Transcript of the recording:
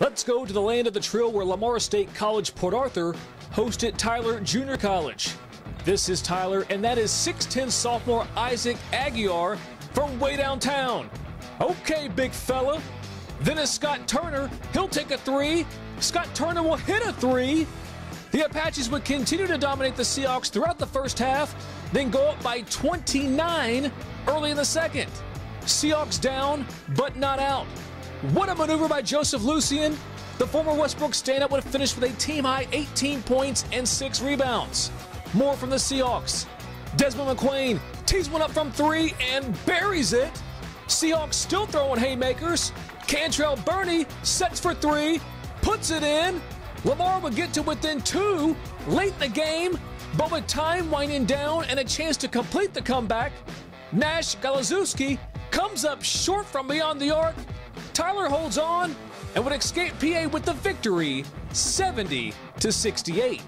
Let's go to the land of the Trill where Lamar State College Port Arthur hosted Tyler Junior College. This is Tyler, and that is 6'10 sophomore Isaac Aguiar from way downtown. Okay, big fella. Then is Scott Turner. He'll take a three. Scott Turner will hit a three. The Apaches would continue to dominate the Seahawks throughout the first half, then go up by 29 early in the second. Seahawks down, but not out. What a maneuver by Joseph Lucien. The former West Brook stand-up would have finished with a team-high 18 points and 6 rebounds. More from the Seahawks. Desmond McQueen tees one up from three and buries it. Seahawks still throwing haymakers. Cantrell Burney sets for three, puts it in. Lamar would get to within two late in the game, but with time winding down and a chance to complete the comeback, Nash Galazewski comes up short from beyond the arc. Tyler holds on and would escape PA with the victory, 70 to 68.